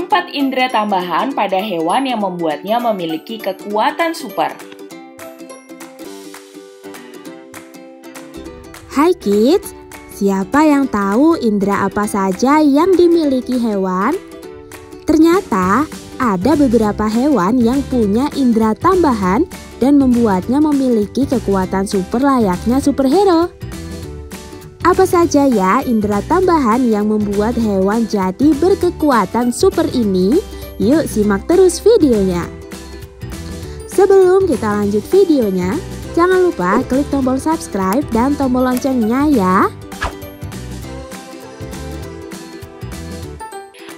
empat indera tambahan pada hewan yang membuatnya memiliki kekuatan super. Hai kids, siapa yang tahu indera apa saja yang dimiliki hewan? Ternyata ada beberapa hewan yang punya indera tambahan dan membuatnya memiliki kekuatan super layaknya superhero. Apa saja ya indera tambahan yang membuat hewan jadi berkekuatan super ini? Yuk simak terus videonya. Sebelum kita lanjut videonya, jangan lupa klik tombol subscribe dan tombol loncengnya ya.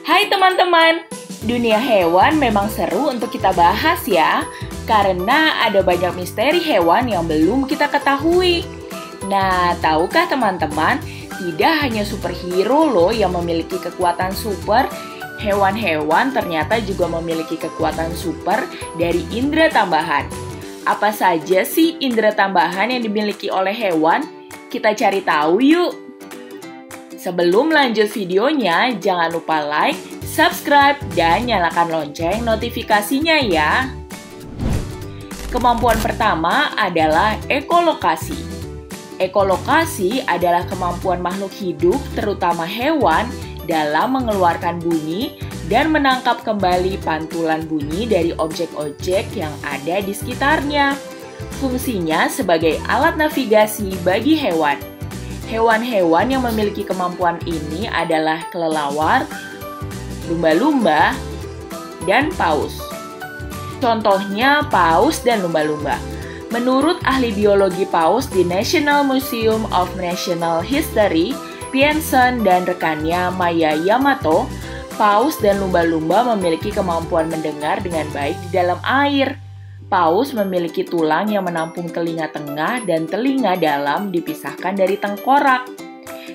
Hai teman-teman, dunia hewan memang seru untuk kita bahas ya, karena ada banyak misteri hewan yang belum kita ketahui. Nah, tahukah teman-teman, tidak hanya superhero loh yang memiliki kekuatan super, hewan-hewan ternyata juga memiliki kekuatan super dari indera tambahan. Apa saja sih indera tambahan yang dimiliki oleh hewan? Kita cari tahu yuk. Sebelum lanjut videonya, jangan lupa like, subscribe, dan nyalakan lonceng notifikasinya ya. Kemampuan pertama adalah ekolokasi. Ekolokasi adalah kemampuan makhluk hidup, terutama hewan, dalam mengeluarkan bunyi dan menangkap kembali pantulan bunyi dari objek-objek yang ada di sekitarnya. Fungsinya sebagai alat navigasi bagi hewan. Hewan-hewan yang memiliki kemampuan ini adalah kelelawar, lumba-lumba, dan paus. Contohnya paus dan lumba-lumba. Menurut ahli biologi paus di National Museum of National History, Piensen dan rekannya Maya Yamato, paus dan lumba-lumba memiliki kemampuan mendengar dengan baik di dalam air. Paus memiliki tulang yang menampung telinga tengah dan telinga dalam dipisahkan dari tengkorak.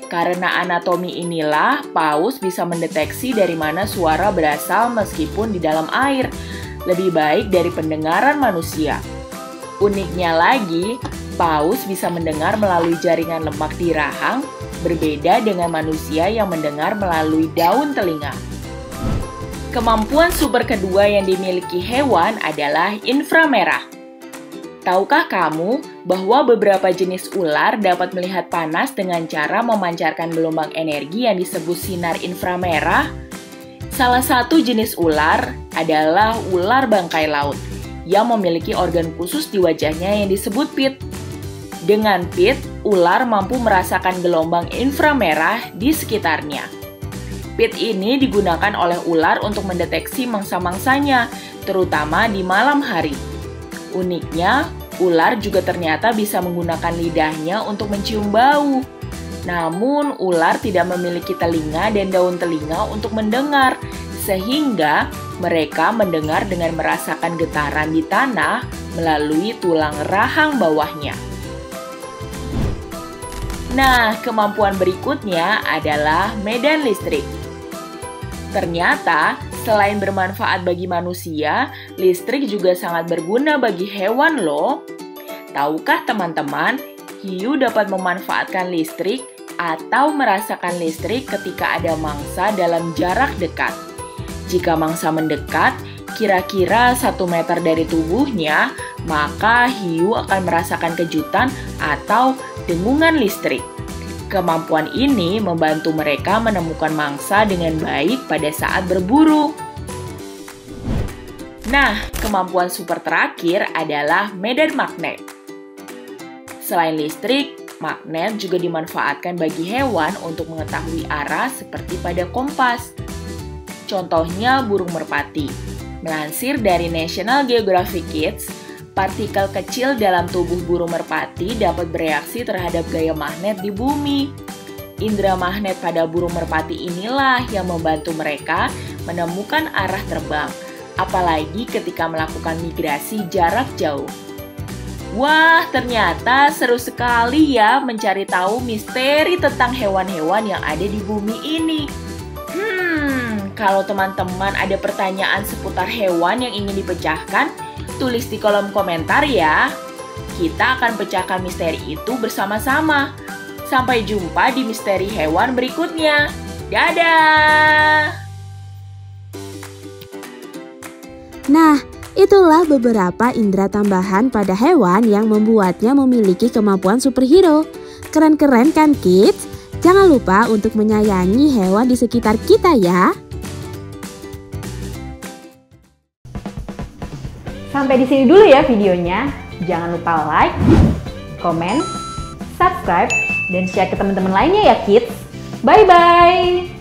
Karena anatomi inilah, paus bisa mendeteksi dari mana suara berasal meskipun di dalam air, lebih baik dari pendengaran manusia. Uniknya lagi, paus bisa mendengar melalui jaringan lemak di rahang, berbeda dengan manusia yang mendengar melalui daun telinga. Kemampuan super kedua yang dimiliki hewan adalah inframerah. Tahukah kamu bahwa beberapa jenis ular dapat melihat panas dengan cara memancarkan gelombang energi yang disebut sinar inframerah? Salah satu jenis ular adalah ular bangkai laut yang memiliki organ khusus di wajahnya yang disebut pit. Dengan pit, ular mampu merasakan gelombang inframerah di sekitarnya. Pit ini digunakan oleh ular untuk mendeteksi mangsa-mangsanya, terutama di malam hari. Uniknya, ular juga ternyata bisa menggunakan lidahnya untuk mencium bau. Namun, ular tidak memiliki telinga dan daun telinga untuk mendengar, sehingga mereka mendengar dengan merasakan getaran di tanah melalui tulang rahang bawahnya. Nah, kemampuan berikutnya adalah medan listrik. Ternyata, selain bermanfaat bagi manusia, listrik juga sangat berguna bagi hewan loh. Tahukah teman-teman, hiu dapat memanfaatkan listrik atau merasakan listrik ketika ada mangsa dalam jarak dekat. Jika mangsa mendekat, kira-kira satu meter dari tubuhnya, maka hiu akan merasakan kejutan atau dengungan listrik. Kemampuan ini membantu mereka menemukan mangsa dengan baik pada saat berburu. Nah, kemampuan super terakhir adalah medan magnet. Selain listrik, magnet juga dimanfaatkan bagi hewan untuk mengetahui arah seperti pada kompas. Contohnya burung merpati. Melansir dari National Geographic Kids, partikel kecil dalam tubuh burung merpati dapat bereaksi terhadap gaya magnet di bumi. Indra magnet pada burung merpati inilah yang membantu mereka menemukan arah terbang, apalagi ketika melakukan migrasi jarak jauh. Wah, ternyata seru sekali ya mencari tahu misteri tentang hewan-hewan yang ada di bumi ini. Kalau teman-teman ada pertanyaan seputar hewan yang ingin dipecahkan, tulis di kolom komentar ya. Kita akan pecahkan misteri itu bersama-sama. Sampai jumpa di misteri hewan berikutnya. Dadah! Nah, itulah beberapa indera tambahan pada hewan yang membuatnya memiliki kemampuan superhero. Keren-keren kan kids? Jangan lupa untuk menyayangi hewan di sekitar kita ya. Sampai di sini dulu ya videonya. Jangan lupa like, komen, subscribe, dan share ke teman-teman lainnya ya kids. Bye-bye!